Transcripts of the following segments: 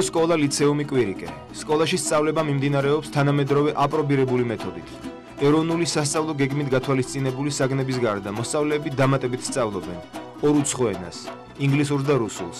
კერძო სკოლა ლიცეუმი კვირიკე. სკოლაში სწავლება მიმდინარეობს თანამედროვე აპრობირებული მეთოდით. ეროვნული სასწავლო გეგმით გათვალისწინებული საგნების გარდა მოსწავლეები დამატებით სწავლობენ ორ უცხო ენას, ინგლისურს და რუსულს,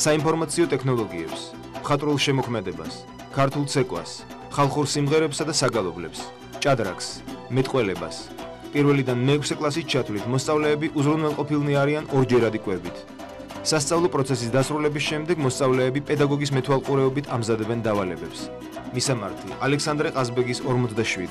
საინფორმაციო ტექნოლოგიებს, მხატვრულ შემოქმედებას, ქართულ ცეკვას, ხალხურ სიმღერებსა და საგალობლებს, ჭადრაკს, მეტყველებას. პირველიდან მე-6 კლასის ჩათვლით მოსწავლეები უზრუნველყოფილნი არიან ორჯერადი კვებით. სასწავლო პროცესის დასრულების შემდეგ მოსწავლეები პედაგოგის მეთვალყურეობით ამზადებენ დავალებებს. მისამართი: ალექსანდრე ყაზბეგის 47.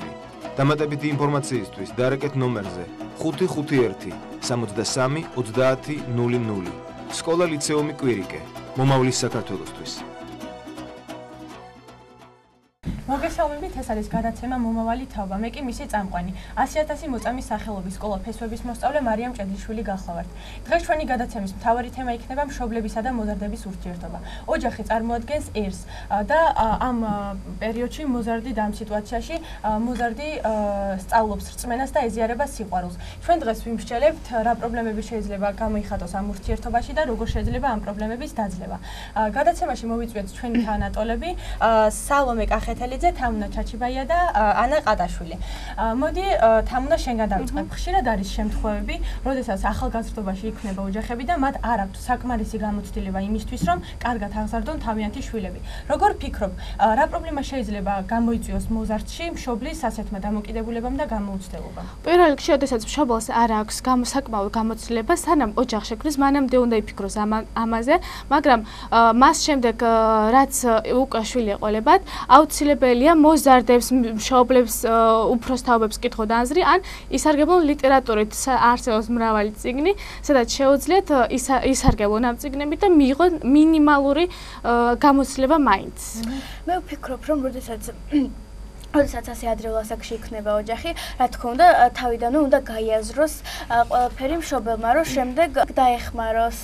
დამატებითი ინფორმაციისთვის დაარეკეთ ნომერზე 551 63 30 00. სკოლა ლიცეუმი კვირიკე. მომავლის საქართველოსთვის. მოგესალმებით, ეს არის გადაცემა მომავალი თაობა. მე კი მისი წამყვანი, 100000 მოწამის სახელობის სკოლა ფესვების მოსწავლე მარიამ ჭედლიშვილი გახლავართ. დღეს ჩვენი გადაცემის მთავარი თემა იქნება მშობლებისა და მოზარდების ურთიერთობა. ოჯახი წარმოადგენს ერს და ამ პერიოდში მოზარდი და ამ სიტუაციაში მოზარდი სწავლობს რწმენას და ეზიარება სიყვარულს. ჩვენ დღეს ვიმსჯელებთ რა პრობლემები შეიძლება გამოიხატოს ამ ურთიერთობაში და როგორ შეიძლება ამ პრობლემების დაძლევა. გადაცემაში მოვიწვიეთ ჩვენი თანატოლები სალომე კახეთელი ხალხელიძე, თამუნა ჩაჩიბაია და ანა ყადაშვილი. მოდი თამუნა შენგან დავწყებ. ხშირად არის შემთხვევები, როდესაც ახალგაზრდობაში იქნება ოჯახები და მათ არ აქვთ საკმარისი გამოცდილება იმისთვის, რომ კარგად აღზარდონ თავიანთი შვილები. როგორ ფიქრობ, რა პრობლემა შეიძლება გამოიწვიოს მოზარდში მშობლის ასეთმა დამოკიდებულებამ და გამოუცდელობამ? პირველ რიგში, როდესაც მშობელს არ აქვს გამოსაკმაო გამოცდილება, სანამ ოჯახში ქრის, მანამდე უნდა იფიქროს ამაზე, მაგრამ მას შემდეგ რაც უკვე შვილი ეყოლებათ, აუცილებლად შესაძლებელია მოზარდებს მშობლებს უფროსთაობებს კითხო დააზრი ან ისარგებლონ ლიტერატურით არსებობს მრავალი წიგნი სადაც შეუძლიათ ისარგებლონ ამ წიგნებით და მიიღონ მინიმალური გამოცდილება მაინც. მე ვფიქრობ რომ როდესაც როდესაც ასე ადრეულ ასაკში იქნება ოჯახი, რა თქმა უნდა, თავიდანვე უნდა გაიაზროს ყველაფერი მშობელმა, რომ შემდეგ დაეხმაროს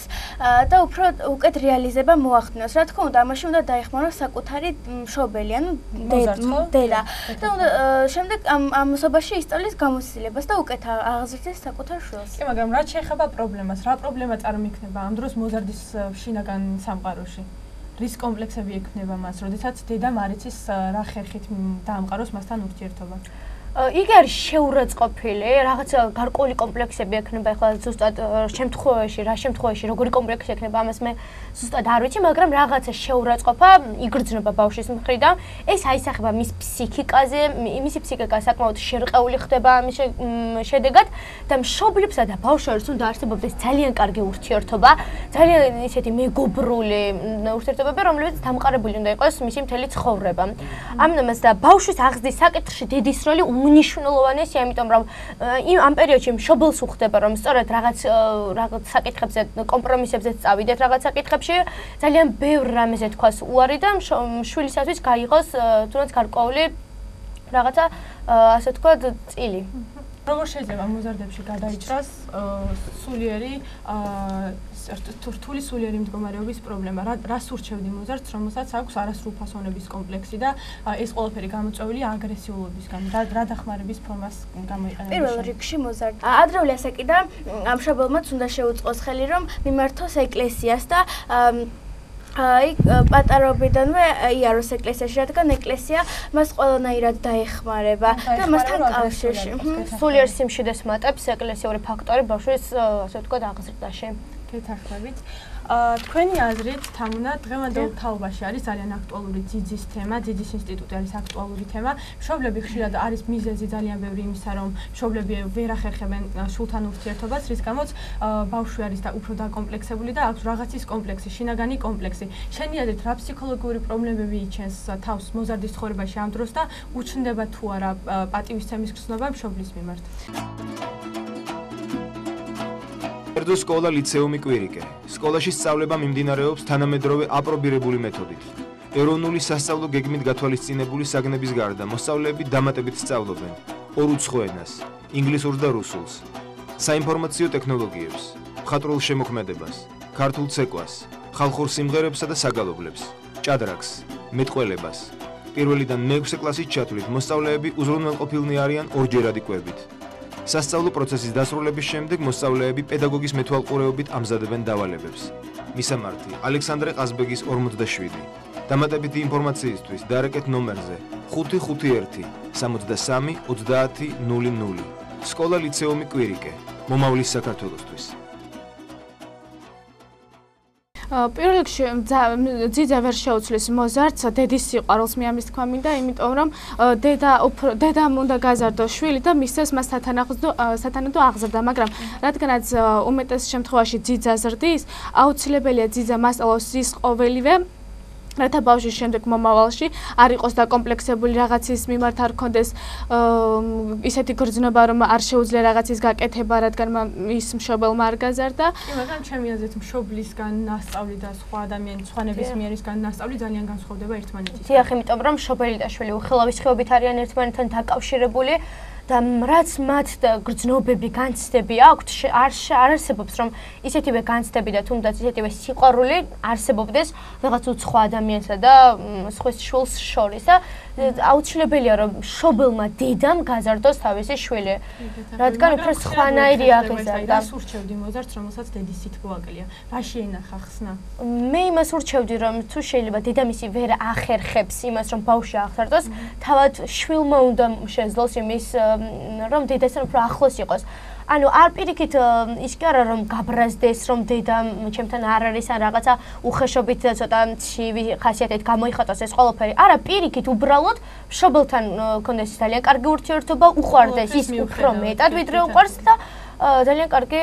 და უფრო უკეთ რეალიზება მოახდინოს. რა თქმა უნდა, ამაში უნდა დაეხმაროს საკუთარი მშობელი, ანუ დედა. და უნდა შემდეგ ამ ამოსობაში ისწავლის გამოცდილებას და უკეთ აღზრდეს საკუთარ შვილს. კი, მაგრამ რა შეიძლება პრობლემას? რა პრობლემა წარმიქნება ამ დროს მოზარდის შინაგან სამყაროში? რის კომპლექსები ექნება მას, როდესაც დედა მარიცის რა ხერხით დაამყაროს მასთან ურთიერთობა? იგი არის შეურაცხყოფილი, რაღაც გარკვეული კომპლექსები ექნება, ახლა ზუსტად შემთხვევაში, რა შემთხვევაში, როგორი კომპლექსი ექნება, ამას მე ზუსტად არ ვიცი, მაგრამ რაღაცა შეურაცხყოფა იგრძნობა ბავშვის მხრიდან. ეს აისახება მის ფსიქიკაზე, მისი ფსიქიკა საკმაოდ შერყეული ხდება ამის შედეგად და მშობლებსა და ბავშვებს უნდა არსებობდეს ძალიან კარგი ურთიერთობა, ძალიან ისეთი მეგობრული ურთიერთობები, რომლებიც დამყარებული უნდა იყოს მისი მთელი ცხოვრება. ამიტომაც და ბავშვის აღზრდის საკითხში დიდი როლი უნიშნულოვანესი, ამიტომ რომ იმ ამ პერიოდში მშობელს უხდება რომ სწორედ რაღაც რაღაც საკითხებზე კომპრომისებზე წავიდეთ რაღაც საკითხებში ძალიან ბევრ რამეზე თქვას უარი და შვილისათვის გაიღოს თუნდაც გარკვეული რაღაცა ასე თქვა წილი. როგორ შეიძლება მოზარდებში გადაიჭრას სულიერი რთული სულიერი მდგომარეობის პრობლემა. რა რა სურჩევდი მოზარდს, რომელსაც აქვს არასრულფასოვნების კომპლექსი და ეს ყველაფერი გამოწვეულია აგრესიულობისგან. რა რა დახმარების ფორმას გამოიყენება? პირველ რიგში მოზარდი. ადრეული ასაკიდან ამშაბელმაც უნდა შეუწყოს ხელი, რომ მიმართოს ეკლესიას და აი პატარობიდანვე იაროს ეკლესიაში რადგან ეკლესია მას ყველანაირად დაეხმარება და მასთან კავშირში. სულიერ სიმშვიდეს მატებს ეკლესიური ფაქტორი ბავშვის ასე ვთქვათ აღზრდაში გეთახმებით. აა თქვენი აზრით, თამუნა, დღევანდელ თაობაში არის ძალიან აქტუალური ძიძის თემა, ძიძის ინსტიტუტი არის აქტუალური თემა. მშობლები ხშირად არის მიზეზი ძალიან ბევრი იმისა, რომ მშობლები ვერ ახერხებენ შულთან ურთიერთობას, რის გამოც ბავშვი არის და უფრო დაკომპლექსებული და აქვს რაღაცის კომპლექსი, შინაგანი კომპლექსი. შენი აზრით, რა ფსიქოლოგიური პრობლემები იჩენს თავს მოზარდის ცხოვრებაში ამ დროს და უჩნდება თუ არა პატივისცემის გრძნობა მშობლის მიმართ? კერძო სკოლა ლიცეუმი კვირიკე. სკოლაში სწავლება მიმდინარეობს თანამედროვე აპრობირებული მეთოდით. ეროვნული სასწავლო გეგმით გათვალისწინებული საგნების გარდა მოსწავლეები დამატებით სწავლობენ ორ უცხო ენას, ინგლისურს და რუსულს, საინფორმაციო ტექნოლოგიებს, მხატვრულ შემოქმედებას, ქართულ ცეკვას, ხალხურ სიმღერებსა და საგალობლებს, ჭადრაკს, მეტყველებას. პირველიდან მე-6 კლასის ჩათვლით მოსწავლეები უზრუნველყოფილნი არიან ორჯერადი კვებით. სასწავლო პროცესის დასრულების შემდეგ მოსწავლეები პედაგოგის მეთვალყურეობით ამზადებენ დავალებებს. მისამართი: ალექსანდრე ყაზბეგის 47. დამატებითი ინფორმაციისთვის დარეკეთ ნომერზე 551 63 30 00. სკოლა ლიცეუმი კვირიკე. მომავლის საქართველოსთვის. პირველ რიგში ძიძა ვერ შეუცვლის მოზარდს დედის სიყვარულს მე ამის თქვა მინდა იმიტომ რომ დედა უფრო დედამ უნდა გაზარდოს შვილი და მისცეს მას სათანადო სათანადო აღზრდა მაგრამ რადგანაც უმეტეს შემთხვევაში ძიძა ზრდის აუცილებელია ძიძა მასწავლოს ის ყოველივე რათა ბავშვის შემდეგ მომავალში არ იყოს დაკომპლექსებული რაღაცის მიმართ არ კონდეს ისეთი გრძნობა რომ არ შეუძლია რაღაცის გაკეთება რადგან ის მშობელმა არ გაზარდა. კი, მაგრამ ჩემი აზრით მშობლისგან ნასწავლი და სხვა ადამიანის სხვა ნებისმიერისგან ნასწავლი ძალიან განსხვავდება ერთმანეთისგან. დიახ, იმიტომ რომ მშობელი და შვილი უხილავის ხეობით არიან ერთმანეთთან დაკავშირებული. და რაც მათ გრძნობები, განცდები აქვთ, არ არ არსებობს რომ ისეთივე განცდები და თუნდაც ისეთივე სიყვარული არსებობდეს რაღაც უცხო ადამიანსა და სხვა შულს შორის და აუცილებელია რომ შობელმა დედამ გაზარდოს თავისი შვილი. რადგან უფრო სხვანაირი აღიზარდა. და სურჩევდი მოზარდს, რომელსაც დედის სითბო აკლია. რა შეენახა ხსნა? მე იმას ურჩევდი რომ თუ შეიძლება დედამისი ვერ ახერხებს იმას რომ ბავშვი აღზარდოს, თავად შვილმა უნდა შეძლოს იმის რომ დედასთან უფრო ახლოს იყოს. ანუ არ პირიქით ის კი არა რომ გაბრაზდეს რომ დედა ჩემთან არ არის ან რაღაცა უხეშობით ცოტა ცივი ხასიათით გამოიხატოს ეს ყველაფერი. არა პირიქით უბრალოდ შობელთან კონდეს ძალიან კარგი ურთიერთობა, უყვარდეს ის უფრო მეტად ვიდრე უყვარს და ძალიან კარგი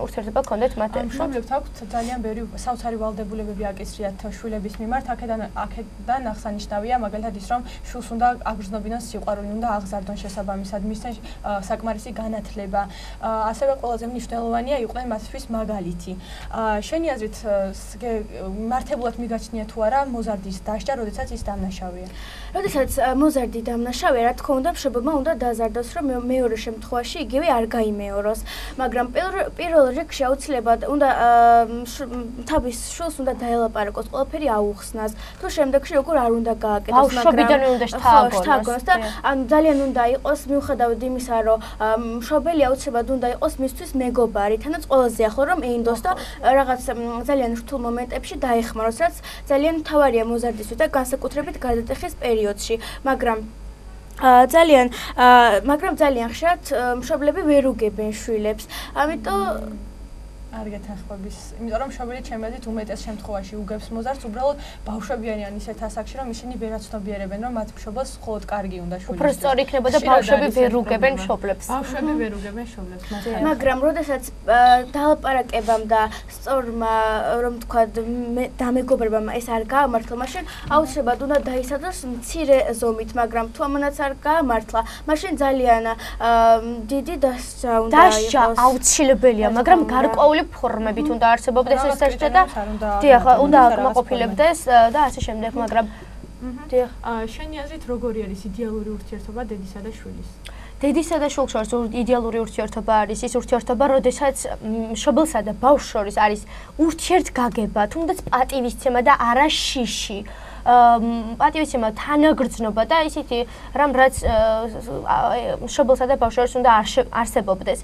ურთიერთობა გქონდეთ მათ ერთად. მშობლებთ აქვთ ძალიან ბევრი საოცარი ვალდებულებები აკისრიათ შვილების მიმართ. აქედან აქედან აღსანიშნავია მაგალითად ის, რომ შულს უნდა აგრძნობინონ სიყვარული, უნდა აღზარდონ შესაბამისად მისთან საკმარისი განათლება. ასევე ყველაზე მნიშვნელოვანია იყვნენ მათთვის მაგალითი. შენი აზრით მართებულად მიგაჩნია თუ არა მოზარდის დასჯა, როდესაც ის დამნაშავეა? როდესაც მოზარდი დამნაშავეა, რა თქმა უნდა, მშობელმა უნდა დაზარდოს, რომ მეორე შემთხვევაში იგივე არ გაიმეოროს. მაგრამ პირველ რიგში აუცილებლად უნდა თავის შულს უნდა დაელაპარაკოს, ყველაფერი აუხსნას. თუ შემდეგში როგორ არ უნდა გააკეთოს, მაგრამ ბავშვობიდან უნდა შთაგონოს და ან ძალიან უნდა იყოს მიუხედავად იმისა, რომ მშობელი აუცილებლად უნდა იყოს მისთვის მეგობარი, თანაც ყველაზე ახლო რომ ეინდოს და რაღაც ძალიან რთულ მომენტებში დაეხმაროს, რაც ძალიან მთავარია მოზარდისთვის და განსაკუთრებით გადატეხის პერიოდში, მაგრამ ძალიან მაგრამ ძალიან ხშირად მშობლები ვერ უგებენ შვილებს. ამიტომ არ გეთანხმების, იმიტომ რომ შობილი ჩემედით უმეტეს შემთხვევაში უგებს მოზარდს, უბრალოდ ბავშვები არიან ისეთ ასაკში, რომ ისინი ვერაცნობიერებენ, რომ მათ მშობელს მხოლოდ კარგი უნდა შვილის. უფრო სწორი იქნება და ბავშვები ვერ უგებენ მშობლებს. ბავშვები ვერ უგებენ მშობლებს, მაგრამ როდესაც დალაპარაკებამ და სწორმა, რომ თქვა დამეგობრებამ ეს არ გაამართლა, მაშინ აუცილებლად უნდა დაისადოს მცირე ზომით, მაგრამ თუ ამანაც არ გაამართლა, მაშინ ძალიან დიდი დასჯა უნდა იყოს. დასჯა აუცილებელია, მაგრამ გარკვეული ფორმებით უნდა არსებობდეს ეს დასჯა და დიახ, უნდა აკმაყოფილებდეს და ასე შემდეგ, მაგრამ დიახ, შენი აზრით როგორი არის იდეალური ურთიერთობა დედისა და შვილის? დედისა და შვილს შორის იდეალური ურთიერთობა არის ის ურთიერთობა, როდესაც შობელსა და ბავშვს შორის არის ურთიერთგაგება, თუნდაც პატივისცემა და არა შიში. პატივისცემა თანაგრძნობა და ისეთი რამ რაც შობელსა და ბავშვს შორის უნდა არსებობდეს.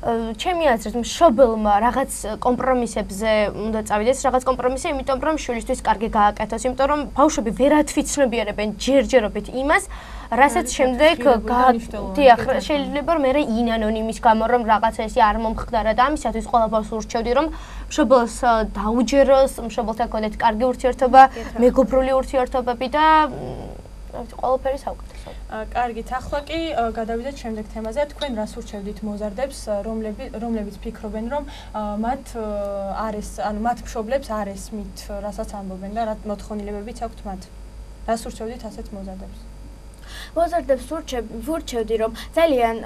ჩემი აზრით მშობელმა რაღაც კომპრომისებზე უნდა წავიდეს, რაღაც კომპრომისი, იმიტომ რომ შვილისთვის კარგი გააკეთოს, იმიტომ რომ ბავშვები ვერათვიცნობიერებენ ჯერჯერობით იმას, რასაც შემდეგ დიახ, შეიძლება რომ მე ინანონ იმის გამო რომ რაღაცა ესე არ მომხდარა და ამისათვის ყველა ბავშვს ურჩევდი რომ მშობელს დაუჯეროს, მშობელთან კონდეთ კარგი ურთიერთობა, მეგობრული ურთიერთობები და ყველაფერი საუკეთესო. კარგით, ახლა კი გადავიდეთ შემდეგ თემაზე. თქვენ რას ურჩევდით მოზარდებს, რომლებიც რომლებიც ფიქრობენ, რომ მათ არის, ანუ მათ მშობლებს არ ესმით, რასაც ამბობენ და რა მოთხოვნილებებიც აქვთ მათ. რას ურჩევდით ასეთ მოზარდებს? მოზარდებს ვურჩევდი რომ ძალიან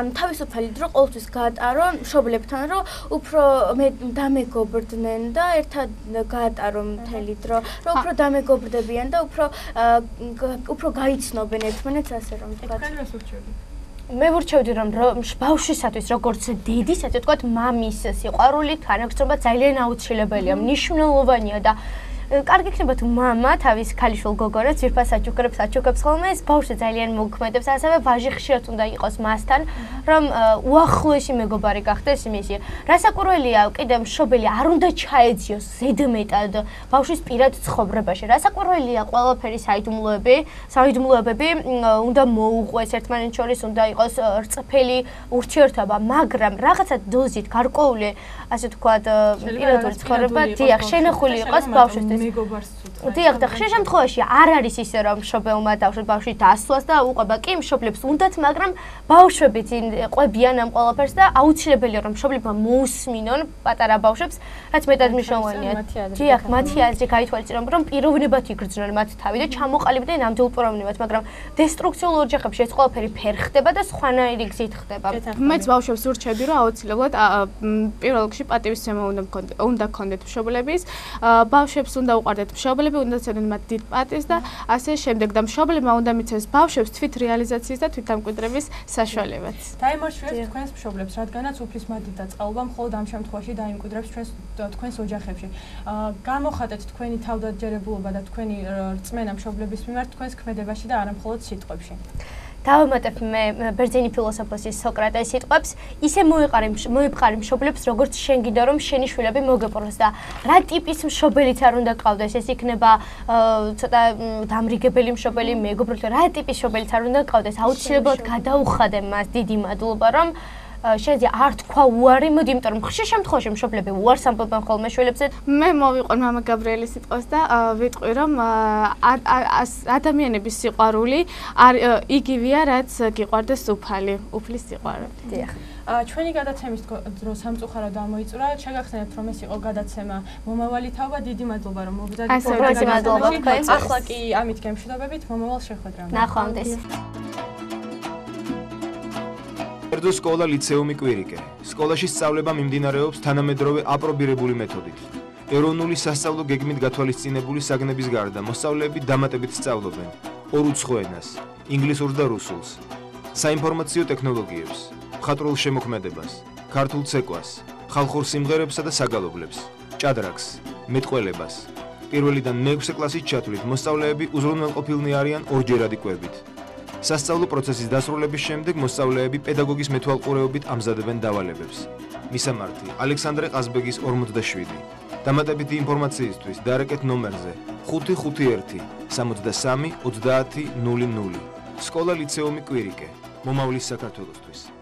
ანუ თავისუფალი დრო ყოველთვის გაატარონ მშობლებთან რომ უფრო მე დამეგობრდნენ და ერთად გაატარონ მთელი დრო რომ უფრო დამეგობრდებიან და უფრო უფრო გაიცნობენ ერთმანეთს ასე რომ თქვა თქვენ რას ვურჩევდით მე ვურჩევდი რომ ბავშვისათვის როგორც დედის ასე თქვა მამის სიყვარული თანაგრძნობა ძალიან აუცილებელია მნიშვნელოვანია და კარგი იქნება თუ მამა თავის ქალიშვილ გოგონას ძირფას აჩუქრებს, აჩუქებს ხოლმე, ეს ბავშვი ძალიან მოგქმედებს, ასევე ვაჟი ხშირად უნდა იყოს მასთან, რომ უახლოესი მეგობარი გახდეს იმისი. რასაკვირველია, კიდე მშობელი არ უნდა ჩაეძიოს ზედმეტად ბავშვის პირად ცხოვრებაში. რასაკვირველია, ყველაფერი საიდუმლოები, საიდუმლოებები უნდა მოუყვეს ერთმანეთს შორის, უნდა იყოს რწფელი ურთიერთობა, მაგრამ რაღაცა დოზით გარკვეული, ასე ვთქვათ, პირადული ცხოვრება, დიახ, შენახული იყოს ბავშვისთვის. მეგობარს ცუდა. დიახ, და ხშირ შემთხვევაში არ არის ისე რომ მშობელმა დავშოთ ბავშვი დასვლას და უყვება კი მშობლებს უნდათ, მაგრამ ბავშვები წინ ყვებიან ამ ყველაფერს და აუცილებელია რომ მშობლებმა მოусმინონ პატარა ბავშვებს, რაც მეტად მნიშვნელოვანია. დიახ, მათი აზრი გაითვალისწინონ, რომ პიროვნებად იგრძნონ მათ თავი და ჩამოყალიბდნენ ნამდვილ პიროვნებად, მაგრამ დესტრუქციულ ოჯახებში ეს ყველაფერი ფერ ხდება და სხვანაირი გზით ხდება. მეც ბავშვებს ურჩევდი რომ აუცილებლად პირველ რიგში პატივისცემა უნდა გქონდეთ, უნდა გქონდეთ მშობლების, ბავშვებს უნდა უყარდეთ მშობლები, უნდა ცედენ მათ დიდ პატივს და ასე შემდეგ და მშობლებმა უნდა მიცეს ბავშვებს თვით რეალიზაციის და თვით დამკვიდრების საშუალებაც. დაიმორჩილეთ თქვენს მშობლებს, რადგანაც უფლის მათი დაწყალობა მხოლოდ ამ შემთხვევაში დაიმკვიდრებს ჩვენს თქვენს ოჯახებში. აა გამოხატეთ თქვენი თავდაჯერებულობა და თქვენი რწმენა მშობლების მიმართ თქვენს ქმედებაში და არა მხოლოდ სიტყვებში. დავამატებ მე ბერძენი ფილოსოფოსის სოკრატეს სიტყვებს, ისე მოიყარე მოიყარე მშობლებს, როგორც შენ გიდა რომ შენი შვილები მოგეპროს და რა ტიპის მშობელიც არ უნდა ყავდეს, ეს იქნება ცოტა დამრიგებელი მშობელი, მეგობრული, რა ტიპის მშობელიც არ უნდა ყავდეს, აუცილებლად გადაუხადე მას დიდი მადლობა რომ შეიძლება არ თქვა უარი, მოდი, იმიტომ რომ ხშირ შემთხვევაში მშობლები უარს ამბობენ ხოლმე შვილებზე. მე მოვიყვან მამა გაბრიელის სიტყვას და ვიტყვი რომ ადამიანების სიყვარული არ იგივეა რაც გიყვარდეს უფალი, უფლის სიყვარული. დიახ. ჩვენი გადაცემის დროს სამწუხაროდ ამოიწურა. შეგახსენებთ რომ ეს იყო გადაცემა მომავალი თავა. დიდი მადლობა რომ მოგზადით. ასე მადლობა თქვენ. ახლა კი ამით გემშვიდობებით მომავალ შეხვედრამდე. ნახვამდის. კერძო სკოლა ლიცეუმი კვირიკე. სკოლაში სწავლება მიმდინარეობს თანამედროვე აპრობირებული მეთოდით. ეროვნული სასწავლო გეგმით გათვალისწინებული საგნების გარდა მოსწავლეები დამატებით სწავლობენ ორუცხო ენას, ინგლისურს და რუსულს, საინფორმაციო ტექნოლოგიებს, მხატვრულ შემოქმედებას, ქართულ ცეკვას, ხალხურ სიმღერებსა და საგალობლებს, ჭადრაკს, მეტყველებას. პირველიდან მე-6 კლასის ჩათვლით მოსწავლეები უზრუნველყოფილნი არიან ორჯერადი კვებით. სასწავლო პროცესის დასრულების შემდეგ მოსწავლეები პედაგოგის მეთვალყურეობით ამზადებენ დავალებებს. მისამართი: ალექსანდრე ყაზბეგის 47. დამატებითი ინფორმაციისთვის დაარეკეთ ნომერზე 551 63 30 00. სკოლა ლიცეუმი კვირიკე. მომავლის საქართველოსთვის.